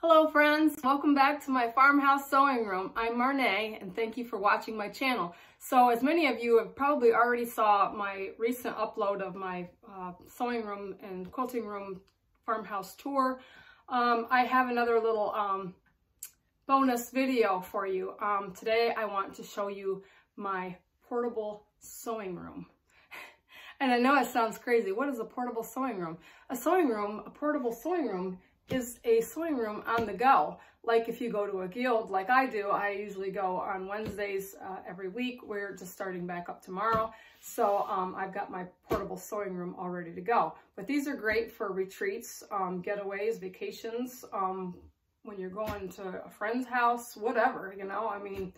Hello friends, welcome back to my farmhouse sewing room. I'm Marnae and thank you for watching my channel. So as many of you have probably already saw my recent upload of my uh, sewing room and quilting room farmhouse tour, um, I have another little um, bonus video for you. Um, today I want to show you my portable sewing room. and I know it sounds crazy. What is a portable sewing room? A sewing room, a portable sewing room is a sewing room on the go. Like if you go to a guild like I do, I usually go on Wednesdays uh, every week. We're just starting back up tomorrow. So um, I've got my portable sewing room all ready to go. But these are great for retreats, um, getaways, vacations, um, when you're going to a friend's house, whatever, you know, I mean,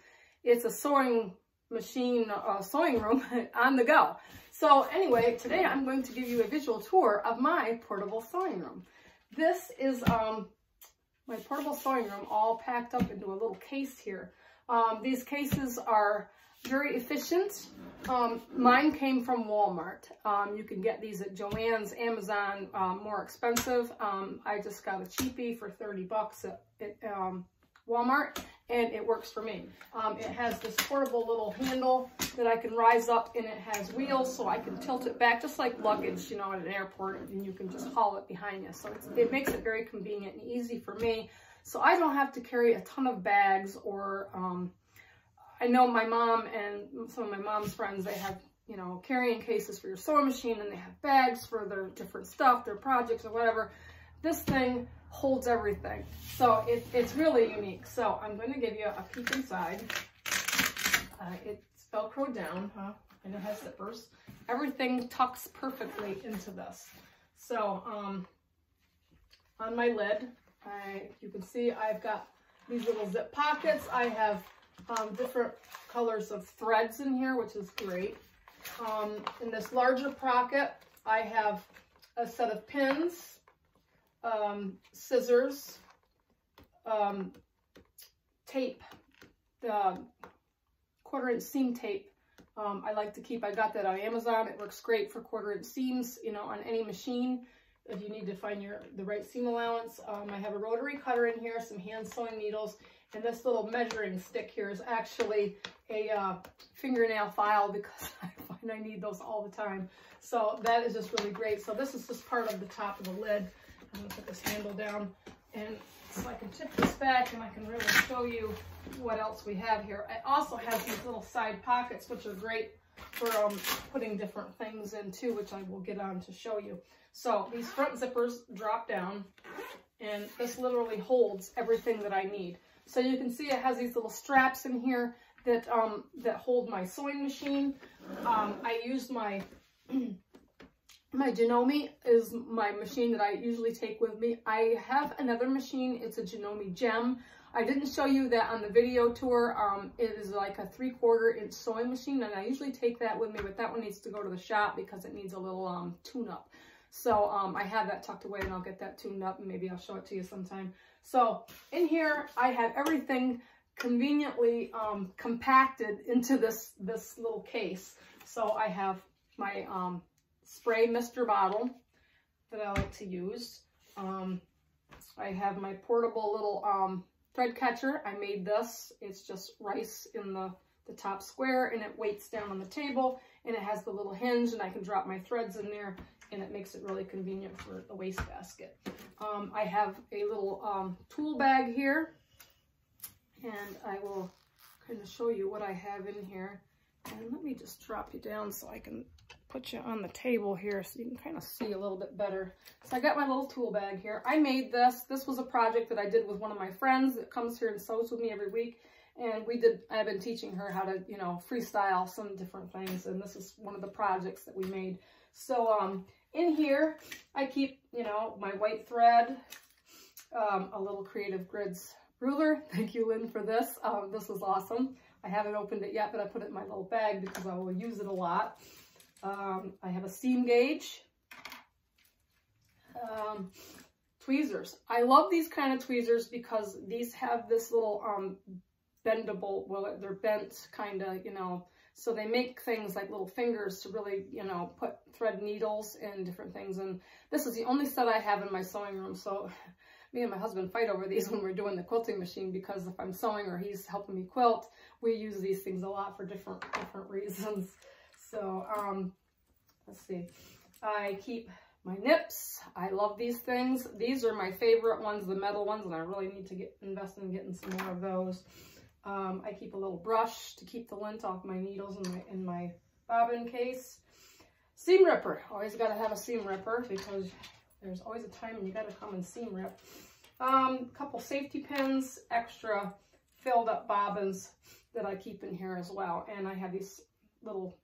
it's a sewing machine, uh, sewing room on the go. So anyway, today I'm going to give you a visual tour of my portable sewing room. This is um, my portable sewing room all packed up into a little case here. Um, these cases are very efficient. Um, mine came from Walmart. Um, you can get these at Joann's, Amazon, um, more expensive. Um, I just got a cheapie for 30 bucks um, Walmart and it works for me. Um, it has this portable little handle that I can rise up and it has wheels so I can tilt it back just like luggage, you know, at an airport and you can just haul it behind you. So it makes it very convenient and easy for me. So I don't have to carry a ton of bags or, um, I know my mom and some of my mom's friends, they have, you know, carrying cases for your sewing machine and they have bags for their different stuff, their projects or whatever. This thing holds everything. So it, it's really unique. So I'm going to give you a peek inside. Uh, it's Velcro down, huh? And it has zippers. Everything tucks perfectly into this. So um, on my lid, I, you can see I've got these little zip pockets. I have um, different colors of threads in here, which is great. Um, in this larger pocket, I have a set of pins um, scissors, um, tape, the quarter inch seam tape. Um, I like to keep, I got that on Amazon. It works great for quarter inch seams, you know, on any machine. If you need to find your the right seam allowance. Um, I have a rotary cutter in here, some hand sewing needles, and this little measuring stick here is actually a uh, fingernail file because I find I need those all the time. So that is just really great. So this is just part of the top of the lid. I'm gonna put this handle down and so I can tip this back and I can really show you what else we have here. It also has these little side pockets, which are great for um, putting different things in too, which I will get on to show you. So these front zippers drop down and this literally holds everything that I need. So you can see it has these little straps in here that um, that hold my sewing machine. Um, I used my my Janome is my machine that I usually take with me. I have another machine. It's a Janome Gem. I didn't show you that on the video tour. Um, it is like a three quarter inch sewing machine and I usually take that with me, but that one needs to go to the shop because it needs a little um, tune up. So um, I have that tucked away and I'll get that tuned up and maybe I'll show it to you sometime. So in here, I have everything conveniently um, compacted into this, this little case. So I have my um, spray mister bottle that I like to use. Um, I have my portable little um, thread catcher. I made this. It's just rice in the, the top square and it weights down on the table and it has the little hinge and I can drop my threads in there and it makes it really convenient for the wastebasket. Um, I have a little um, tool bag here and I will kind of show you what I have in here. And let me just drop you down so I can put you on the table here so you can kind of see a little bit better. So I got my little tool bag here. I made this. This was a project that I did with one of my friends that comes here and sews with me every week. And we did, I've been teaching her how to, you know, freestyle some different things. And this is one of the projects that we made. So um, in here, I keep, you know, my white thread, um, a little Creative Grids ruler. Thank you, Lynn, for this. Um, this was awesome. I haven't opened it yet, but I put it in my little bag because I will use it a lot. Um, I have a seam gauge. Um, tweezers. I love these kind of tweezers because these have this little um, bendable, well, they're bent kind of, you know, so they make things like little fingers to really, you know, put thread needles and different things. And this is the only set I have in my sewing room. So me and my husband fight over these when we're doing the quilting machine because if I'm sewing or he's helping me quilt, we use these things a lot for different different reasons. So, um, let's see. I keep my nips. I love these things. These are my favorite ones, the metal ones, and I really need to get invest in getting some more of those. Um, I keep a little brush to keep the lint off my needles in my, in my bobbin case. Seam ripper. Always got to have a seam ripper because there's always a time when you got to come and seam rip. Um, couple safety pins, extra filled up bobbins that I keep in here as well. And I have these little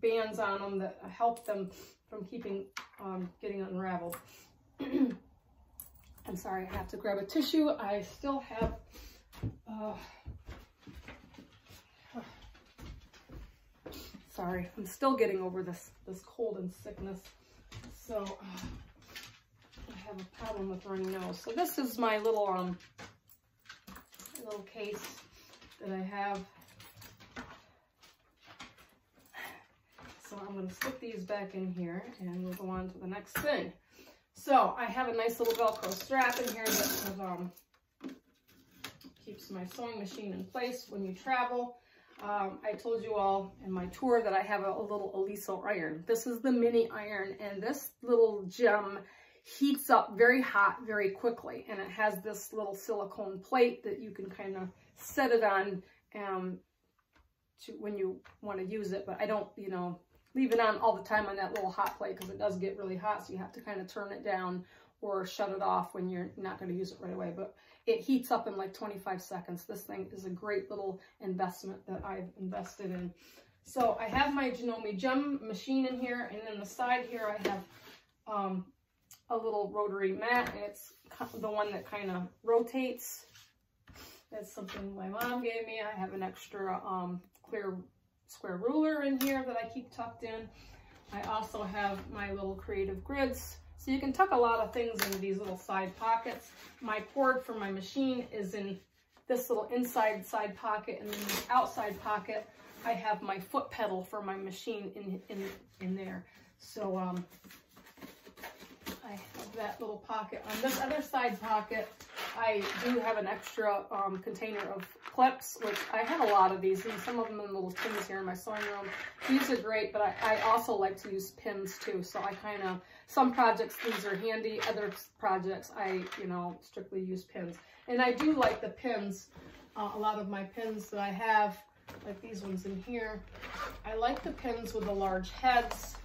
bands on them that help them from keeping, um, getting unraveled. I'm sorry, I have to grab a tissue. I still have, uh, sorry, I'm still getting over this, this cold and sickness. So, uh, I have a problem with runny nose. So this is my little, um, little case that I have. So I'm to stick these back in here and we'll go on to the next thing. So I have a nice little Velcro strap in here that um, keeps my sewing machine in place when you travel. Um, I told you all in my tour that I have a, a little Oliso iron. This is the mini iron and this little gem heats up very hot very quickly and it has this little silicone plate that you can kind of set it on um, to when you want to use it but I don't you know leave it on all the time on that little hot plate because it does get really hot so you have to kind of turn it down or shut it off when you're not going to use it right away but it heats up in like 25 seconds. This thing is a great little investment that I've invested in. So I have my Janome Gem machine in here, and then the side here I have um, a little rotary mat, it's the one that kind of rotates. That's something my mom gave me. I have an extra um, clear square ruler in here that I keep tucked in. I also have my little creative grids so you can tuck a lot of things into these little side pockets. My cord for my machine is in this little inside side pocket and then the outside pocket, I have my foot pedal for my machine in, in, in there. So um, I have that little pocket. On this other side pocket, I do have an extra um, container of clips, which I have a lot of these, and some of them in little tins here in my sewing room. These are great, but I, I also like to use pins too, so I kind of, some projects these are handy, other projects I, you know, strictly use pins. And I do like the pins, uh, a lot of my pins that I have, like these ones in here. I like the pins with the large heads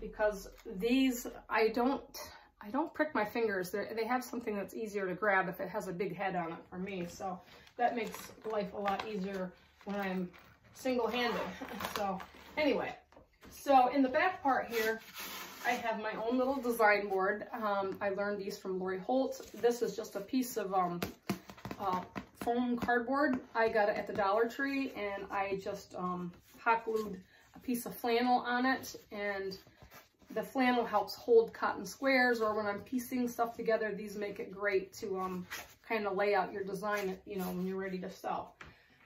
because these, I don't, I don't prick my fingers. They're, they have something that's easier to grab if it has a big head on it for me. So that makes life a lot easier when I'm single-handed. so anyway, so in the back part here, I have my own little design board. Um, I learned these from Lori Holt. This is just a piece of um, uh, foam cardboard. I got it at the Dollar Tree and I just um, hot glued a piece of flannel on it and the flannel helps hold cotton squares or when I'm piecing stuff together, these make it great to um, kind of lay out your design, you know, when you're ready to sew.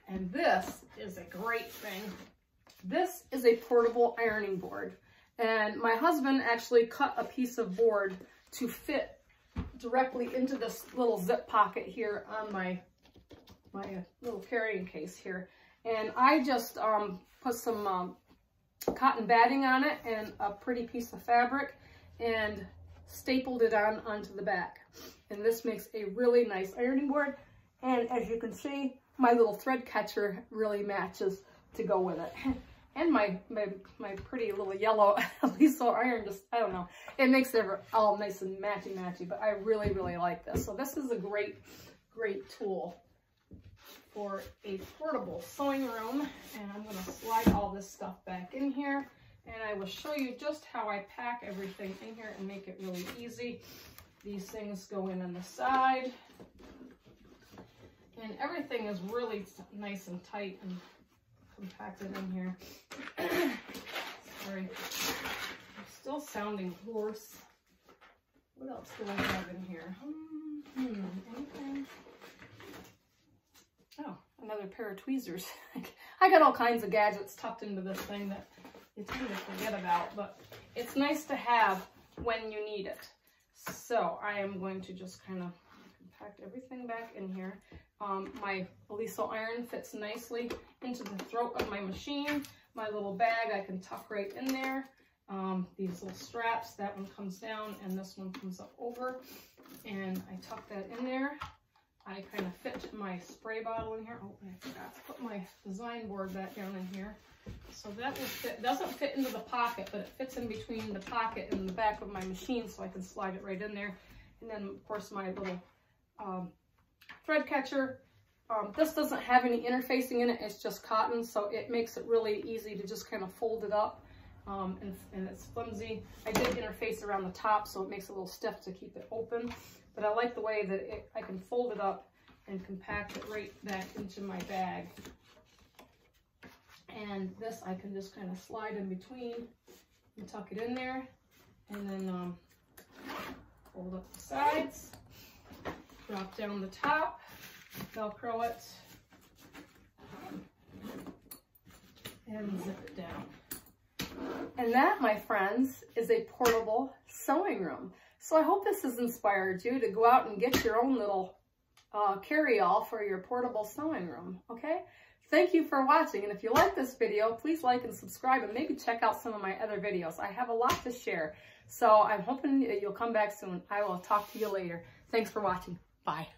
And this is a great thing. This is a portable ironing board. And my husband actually cut a piece of board to fit directly into this little zip pocket here on my, my little carrying case here. And I just um, put some um, cotton batting on it and a pretty piece of fabric and stapled it on onto the back. And this makes a really nice ironing board. And as you can see, my little thread catcher really matches to go with it. And my, my, my pretty little yellow Oliso iron just, I don't know, it makes it all nice and matchy-matchy, but I really, really like this. So this is a great, great tool for a portable sewing room. And I'm gonna slide all this stuff back in here and I will show you just how I pack everything in here and make it really easy. These things go in on the side. And everything is really nice and tight and compacted in here. Sorry. I'm still sounding hoarse. What else do I have in here? Hmm, anything? Another pair of tweezers. I got all kinds of gadgets tucked into this thing that you tend to forget about, but it's nice to have when you need it. So I am going to just kind of pack everything back in here. Um, my Oliso iron fits nicely into the throat of my machine. My little bag I can tuck right in there. Um, these little straps, that one comes down and this one comes up over. And I tuck that in there. I kind of fit my spray bottle in here. Oh, I forgot to put my design board back down in here. So that will fit, doesn't fit into the pocket, but it fits in between the pocket and the back of my machine so I can slide it right in there. And then of course my little um, thread catcher. Um, this doesn't have any interfacing in it, it's just cotton, so it makes it really easy to just kind of fold it up. Um, and, and, it's flimsy. I did interface around the top, so it makes it a little stiff to keep it open. But I like the way that it, I can fold it up and compact it right back into my bag. And this I can just kind of slide in between and tuck it in there. And then um, fold up the sides, drop down the top, Velcro it, and zip it down. And that, my friends, is a portable sewing room. So I hope this has inspired you to go out and get your own little uh, carry-all for your portable sewing room, okay? Thank you for watching, and if you like this video, please like and subscribe, and maybe check out some of my other videos. I have a lot to share, so I'm hoping you'll come back soon. I will talk to you later. Thanks for watching. Bye.